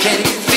Can't.